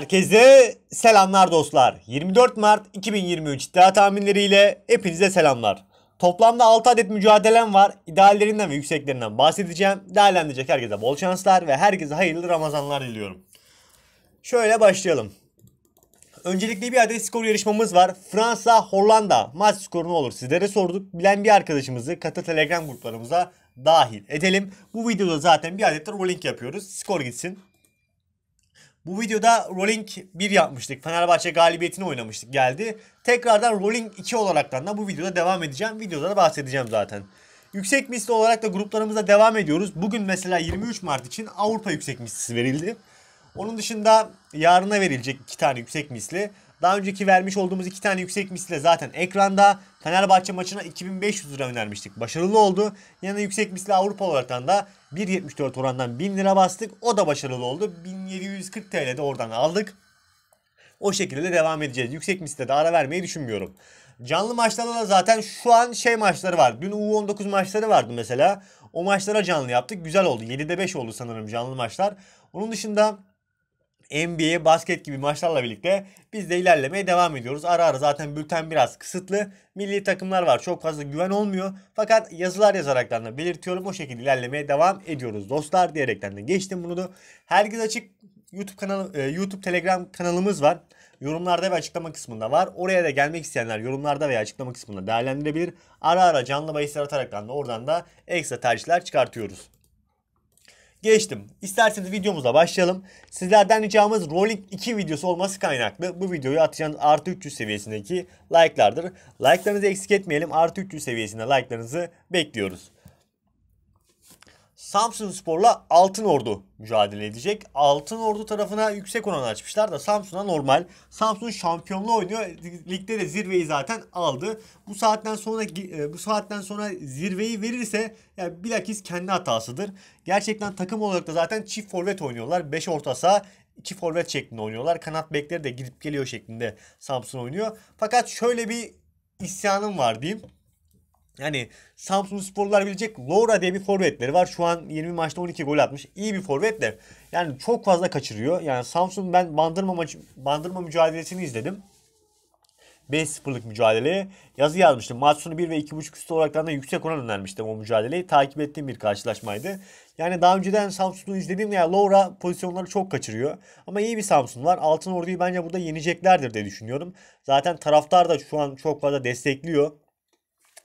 Herkese selamlar dostlar. 24 Mart 2023 iddia tahminleriyle hepinize selamlar. Toplamda 6 adet mücadelem var. İdeallerinden ve yükseklerinden bahsedeceğim. Değerlendirecek herkese bol şanslar ve herkese hayırlı Ramazanlar diliyorum. Şöyle başlayalım. Öncelikle bir adet skor yarışmamız var. Fransa Hollanda maç skoru ne olur sizlere sorduk. Bilen bir arkadaşımızı katı telegram gruplarımıza dahil edelim. Bu videoda zaten bir adet de rolling yapıyoruz. Skor gitsin. Bu videoda Rolling 1 yapmıştık. Fenerbahçe galibiyetini oynamıştık geldi. Tekrardan Rolling 2 olaraktan da bu videoda devam edeceğim. Videoda da bahsedeceğim zaten. Yüksek misli olarak da gruplarımıza devam ediyoruz. Bugün mesela 23 Mart için Avrupa yüksek mislisi verildi. Onun dışında yarına verilecek iki tane yüksek misli. Daha önceki vermiş olduğumuz iki tane yüksek misli zaten ekranda. Fenerbahçe maçına 2500 lira önermiştik. Başarılı oldu. Yanına yüksek misli Avrupa olaraktan da 1.74 orandan 1000 lira bastık. O da başarılı oldu. 1740 TL de oradan aldık. O şekilde de devam edeceğiz. Yüksek misle de ara vermeyi düşünmüyorum. Canlı maçlarda da zaten şu an şey maçları var. Dün U19 maçları vardı mesela. O maçlara canlı yaptık. Güzel oldu. 7'de 5 oldu sanırım canlı maçlar. Onun dışında NBA, basket gibi maçlarla birlikte biz de ilerlemeye devam ediyoruz. Ara ara zaten bülten biraz kısıtlı. Milli takımlar var. Çok fazla güven olmuyor. Fakat yazılar yazaraktan da belirtiyorum. O şekilde ilerlemeye devam ediyoruz dostlar diyerekten de geçtim bunu da. Herkes açık YouTube kanalı, e, YouTube Telegram kanalımız var. Yorumlarda ve açıklama kısmında var. Oraya da gelmek isteyenler yorumlarda veya açıklama kısmında değerlendirebilir. Ara ara canlı bahisler ataraktan da oradan da ekstra tercihler çıkartıyoruz. Geçtim. İsterseniz videomuza başlayalım. Sizlerden ricamız Rolling 2 videosu olması kaynaklı bu videoyu atacağınız artı 300 seviyesindeki like'lardır. Like'larınızı eksik etmeyelim. Artı 300 seviyesinde like'larınızı bekliyoruz. Samsun Spor'la Altın Ordu mücadele edecek. Altın Ordu tarafına yüksek oran açmışlar da Samsun'a normal. Samsun şampiyonluğu oynuyor. Ligde de zirveyi zaten aldı. Bu saatten sonra e, bu saatten sonra zirveyi verirse yani bilakis kendi hatasıdır. Gerçekten takım olarak da zaten çift forvet oynuyorlar. 5 orta saha 2 forvet şeklinde oynuyorlar. Kanat bekleri de gidip geliyor şeklinde Samsun oynuyor. Fakat şöyle bir isyanım var diyeyim. Yani Samsun Sporlular bilecek Laura diye bir forvetleri var. Şu an 20 maçta 12 gol atmış. İyi bir forvet de yani çok fazla kaçırıyor. Yani Samsun ben Bandırma maçı Bandırma mücadelesini izledim. 5-0'lık mücadele. Yazı yazmıştım. Maç sonu 1 ve 2.5 üstü olarak da yüksek oran önermiştim o mücadeleyi. Takip ettiğim bir karşılaşmaydı. Yani daha önceden Samsun'u izledim ya Laura pozisyonları çok kaçırıyor. Ama iyi bir Samsun var. Altın Ordu'yu bence burada yeneceklerdir diye düşünüyorum. Zaten taraftar da şu an çok fazla destekliyor.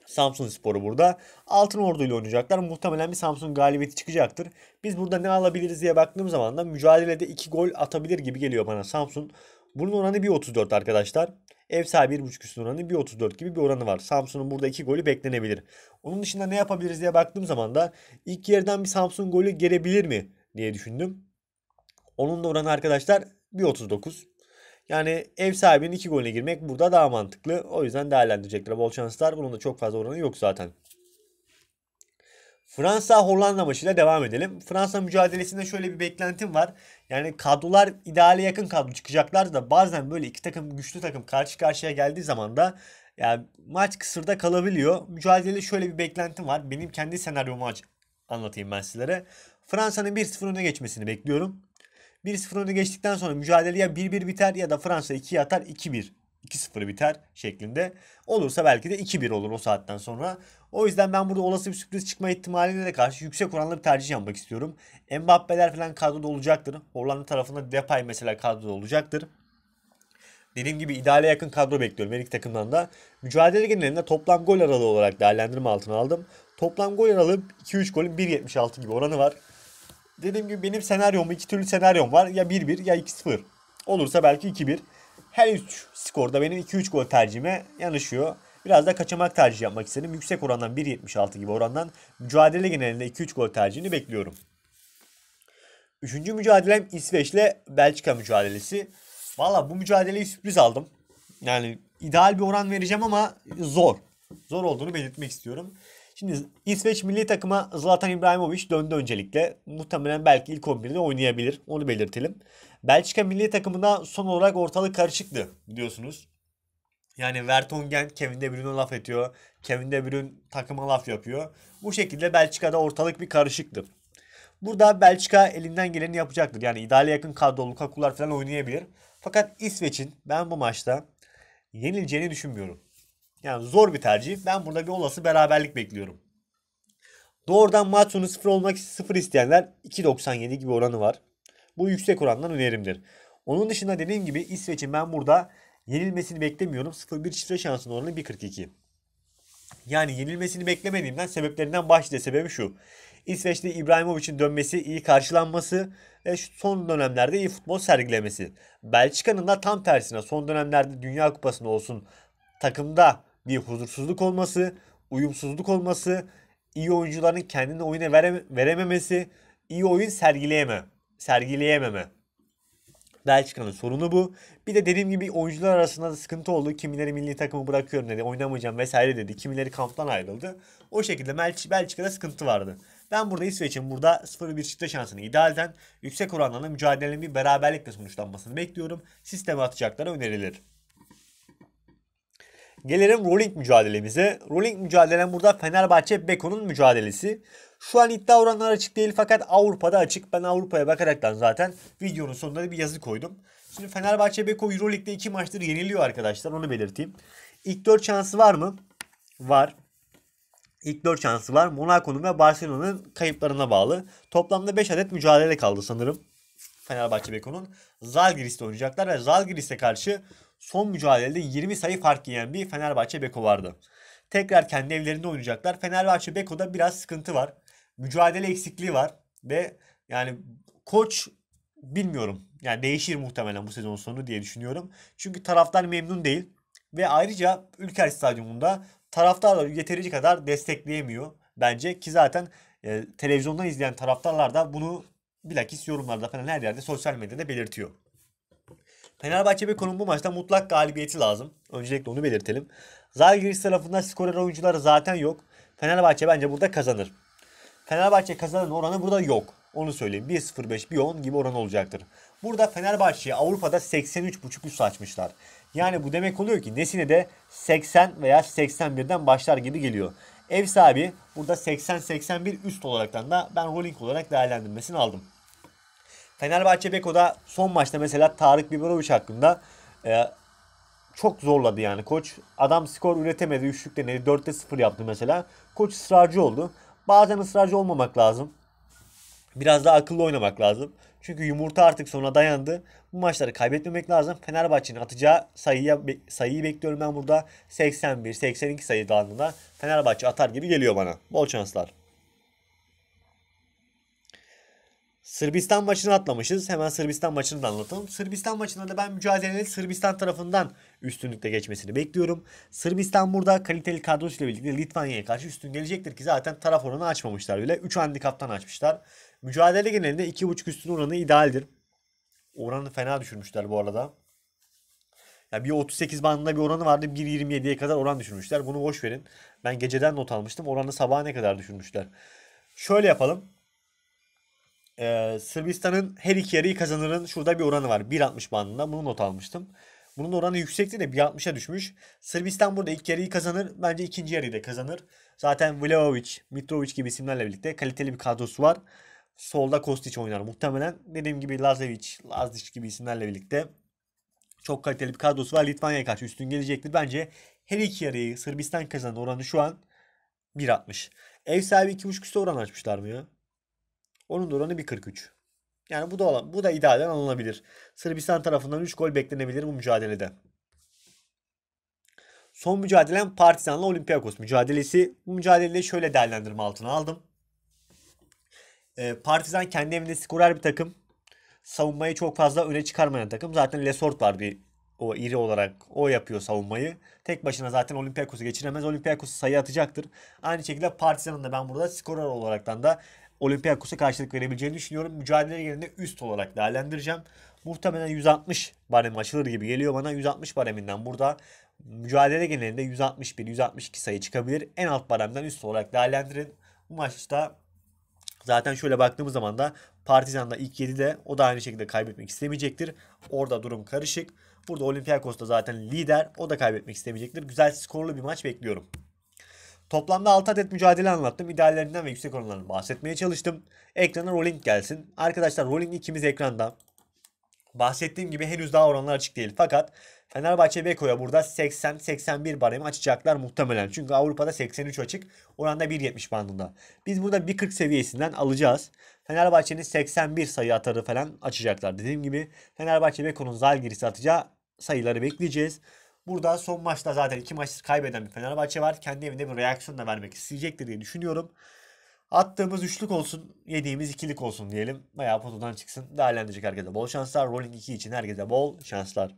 Samsun Sporu burada. Altın Ordu ile oynayacaklar. Muhtemelen bir Samsun galibiyeti çıkacaktır. Biz burada ne alabiliriz diye baktığım zaman da mücadelede 2 gol atabilir gibi geliyor bana Samsun. Bunun oranı 1.34 arkadaşlar. Ev sahibi 1.5 üstün oranı 1.34 gibi bir oranı var. Samsun'un burada 2 golü beklenebilir. Onun dışında ne yapabiliriz diye baktığım zaman da ilk yerden bir Samsun golü gelebilir mi diye düşündüm. Onun da oranı arkadaşlar 1.39. Yani ev sahibinin iki golüne girmek burada daha mantıklı. O yüzden değerlendirecekler bol şanslar. Bunun da çok fazla oranı yok zaten. Fransa Hollanda maçıyla devam edelim. Fransa mücadelesinde şöyle bir beklentim var. Yani kadrolar ideale yakın kadro çıkacaklar da bazen böyle iki takım güçlü takım karşı karşıya geldiği zaman da yani maç kısırda kalabiliyor. Mücadelede şöyle bir beklentim var. Benim kendi senaryomu anlatayım ben sizlere. Fransa'nın 1-0 öne geçmesini bekliyorum. 1-0 öne geçtikten sonra mücadele ya 1-1 biter ya da Fransa 2'ye atar 2-1. 2-0 biter şeklinde. Olursa belki de 2-1 olur o saatten sonra. O yüzden ben burada olası bir sürpriz çıkma ihtimaline de karşı yüksek oranlı bir tercih yapmak istiyorum. Mbappe'ler falan kadroda olacaktır. Hollanda tarafında Depay mesela kadroda olacaktır. Dediğim gibi ideale yakın kadro bekliyorum her iki takımdan da. Mücadele genelinde toplam gol aralığı olarak değerlendirme altına aldım. Toplam gol aralığı 2-3 golün 1.76 gibi oranı var dediğim gibi benim senaryom iki türlü senaryom var. Ya 1-1 ya 2-0. Olursa belki 2-1. Her üç skorda benim 2-3 gol tercihime yanışıyor. Biraz da kaçamak tercih yapmak istedim. Yüksek orandan 1.76 gibi orandan mücadele genelinde 2-3 gol tercihini bekliyorum. Üçüncü mücadelem İsveç'le Belçika mücadelesi. Valla bu mücadeleyi sürpriz aldım. Yani ideal bir oran vereceğim ama zor. Zor olduğunu belirtmek istiyorum. Şimdi İsveç milli takıma Zlatan İbrahimovic döndü öncelikle. Muhtemelen belki ilk 11'de oynayabilir. Onu belirtelim. Belçika milli takımında son olarak ortalık karışıktı biliyorsunuz. Yani Vertonghen Kevin De Bruyne'e laf ediyor. Kevin De Bruyne takıma laf yapıyor. Bu şekilde Belçika'da ortalık bir karışıktı. Burada Belçika elinden geleni yapacaktır. Yani ideale yakın kadrolu Lukaku'lar falan oynayabilir. Fakat İsveç'in ben bu maçta yenileceğini düşünmüyorum. Yani zor bir tercih. Ben burada bir olası beraberlik bekliyorum. Doğrudan maç sonu 0 olmak 0 isteyenler 2.97 gibi oranı var. Bu yüksek orandan önerimdir. Onun dışında dediğim gibi İsveç'in ben burada yenilmesini beklemiyorum. 0-1 çifte şansın oranı 1.42. Yani yenilmesini beklemediğimden sebeplerinden başlıca sebebi şu. İsveç'te İbrahimovic'in dönmesi, iyi karşılanması ve son dönemlerde iyi futbol sergilemesi. Belçika'nın da tam tersine son dönemlerde Dünya Kupası'nda olsun takımda bir huzursuzluk olması, uyumsuzluk olması, iyi oyuncuların kendini oyuna vereme, verememesi, iyi oyun sergileyeme, sergileyememe. Belçika'nın sorunu bu. Bir de dediğim gibi oyuncular arasında da sıkıntı oldu. Kimileri milli takımı bırakıyorum dedi. Oynamayacağım vesaire dedi. Kimileri kamptan ayrıldı. O şekilde Belçika'da sıkıntı vardı. Ben burada İsveç'in burada 0-1 çıktı şansını idealden yüksek oranlarla mücadelenin bir beraberlikle sonuçlanmasını bekliyorum. Sisteme atacakları önerilir. Gelelim rolling mücadelemize. Rolling mücadelem burada Fenerbahçe Beko'nun mücadelesi. Şu an iddia oranları açık değil fakat Avrupa'da açık. Ben Avrupa'ya bakaraktan zaten videonun sonunda bir yazı koydum. Şimdi Fenerbahçe Beko Euroleague'de iki maçtır yeniliyor arkadaşlar onu belirteyim. İlk 4 şansı var mı? Var. İlk 4 şansı var. Monaco'nun ve Barcelona'nın kayıplarına bağlı. Toplamda 5 adet mücadele kaldı sanırım. Fenerbahçe Beko'nun. Zalgiris'te oynayacaklar ve Zalgiris'e karşı son mücadelede 20 sayı fark yiyen bir Fenerbahçe Beko vardı. Tekrar kendi evlerinde oynayacaklar. Fenerbahçe Beko'da biraz sıkıntı var. Mücadele eksikliği var ve yani koç bilmiyorum. Yani değişir muhtemelen bu sezon sonu diye düşünüyorum. Çünkü taraftar memnun değil. Ve ayrıca Ülker Stadyumunda taraftarlar yeterince kadar destekleyemiyor bence. Ki zaten e, televizyondan izleyen taraftarlar da bunu bilakis yorumlarda falan her yerde sosyal medyada belirtiyor. Fenerbahçe Beko'nun bu maçta mutlak galibiyeti lazım. Öncelikle onu belirtelim. Zalgiris tarafında skorer oyuncuları zaten yok. Fenerbahçe bence burada kazanır. Fenerbahçe kazanan oranı burada yok. Onu söyleyeyim. 1.05, 1.10 gibi oran olacaktır. Burada Fenerbahçe'yi Avrupa'da 83.5 üst açmışlar. Yani bu demek oluyor ki Nesine de 80 veya 81'den başlar gibi geliyor. Ev sahibi burada 80-81 üst olaraktan da ben rolling olarak değerlendirmesini aldım. Fenerbahçe Beko'da son maçta mesela Tarık Biberovic hakkında e, çok zorladı yani. Koç adam skor üretemedi. Üçlük denedi. 4'te 0 yaptı mesela. Koç ısrarcı oldu. Bazen ısrarcı olmamak lazım. Biraz daha akıllı oynamak lazım. Çünkü yumurta artık sona dayandı. Bu maçları kaybetmemek lazım. Fenerbahçe'nin atacağı sayıya, sayıyı bekliyorum ben burada. 81-82 sayı dağılımında Fenerbahçe atar gibi geliyor bana. Bol şanslar. Sırbistan maçını atlamışız. Hemen Sırbistan maçını da anlatalım. Sırbistan maçında da ben mücadelenin Sırbistan tarafından üstünlükle geçmesini bekliyorum. Sırbistan burada kaliteli kadrosuyla birlikte Litvanya'ya karşı üstün gelecektir ki zaten taraf oranı açmamışlar bile. 3 handikaptan açmışlar. Mücadele genelinde 2.5 üstün oranı idealdir. Oranı fena düşürmüşler bu arada. Ya bir 38 bandında bir oranı vardı. 1.27'ye kadar oran düşürmüşler. Bunu boş verin. Ben geceden not almıştım. Oranı sabaha ne kadar düşürmüşler. Şöyle yapalım. Ee, Sırbistan'ın her iki yarıyı kazanırın şurada bir oranı var. 1.60 bandında. Bunu not almıştım. Bunun oranı yüksekti de 1.60'a düşmüş. Sırbistan burada ilk yarıyı kazanır. Bence ikinci yarıyı da kazanır. Zaten Vlahovic, Mitrovic gibi isimlerle birlikte kaliteli bir kadrosu var. Solda Kostic oynar muhtemelen. Dediğim gibi Lazovic, Lazdic gibi isimlerle birlikte çok kaliteli bir kadrosu var. Litvanya'ya karşı üstün gelecektir. Bence her iki yarıyı Sırbistan kazanan oranı şu an 1.60. Ev sahibi 2.5 üstü oran açmışlar mı ya? Onun da oranı 1.43. Yani bu da bu da idealen alınabilir. Sırbistan tarafından 3 gol beklenebilir bu mücadelede. Son mücadelem Partizan'la Olympiakos mücadelesi. Bu mücadeleyi şöyle değerlendirme altına aldım. E, Partizan kendi evinde skorer bir takım. Savunmayı çok fazla öne çıkarmayan takım. Zaten Lesort var bir o iri olarak o yapıyor savunmayı. Tek başına zaten Olympiakos'u geçiremez. Olympiakos sayı atacaktır. Aynı şekilde Partizan'ın da ben burada skorer olaraktan da Olympiakos'a karşılık verebileceğini düşünüyorum. Mücadele yerine üst olarak değerlendireceğim. Muhtemelen 160 barem açılır gibi geliyor bana. 160 bareminden burada mücadele genelinde 161-162 sayı çıkabilir. En alt baremden üst olarak değerlendirin. Bu maçta zaten şöyle baktığımız zaman da Partizan'da ilk 7'de o da aynı şekilde kaybetmek istemeyecektir. Orada durum karışık. Burada Olympiakos da zaten lider. O da kaybetmek istemeyecektir. Güzel skorlu bir maç bekliyorum. Toplamda 6 adet mücadele anlattım. İdeallerinden ve yüksek oranlarından bahsetmeye çalıştım. Ekrana rolling gelsin. Arkadaşlar rolling ikimiz ekranda. Bahsettiğim gibi henüz daha oranlar açık değil. Fakat Fenerbahçe Beko'ya burada 80-81 baremi açacaklar muhtemelen. Çünkü Avrupa'da 83 açık. Oranda 1.70 bandında. Biz burada 1.40 seviyesinden alacağız. Fenerbahçe'nin 81 sayı atarı falan açacaklar. Dediğim gibi Fenerbahçe Beko'nun Zalgiris'i atacağı sayıları bekleyeceğiz. Burada son maçta zaten iki maçsız kaybeden bir Fenerbahçe var. Kendi evinde bir reaksiyon da vermek isteyecektir diye düşünüyorum. Attığımız üçlük olsun, yediğimiz ikilik olsun diyelim. Bayağı potadan çıksın. Değerlendirecek herkese bol şanslar. Rolling 2 için herkese bol şanslar.